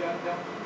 Yeah, yeah.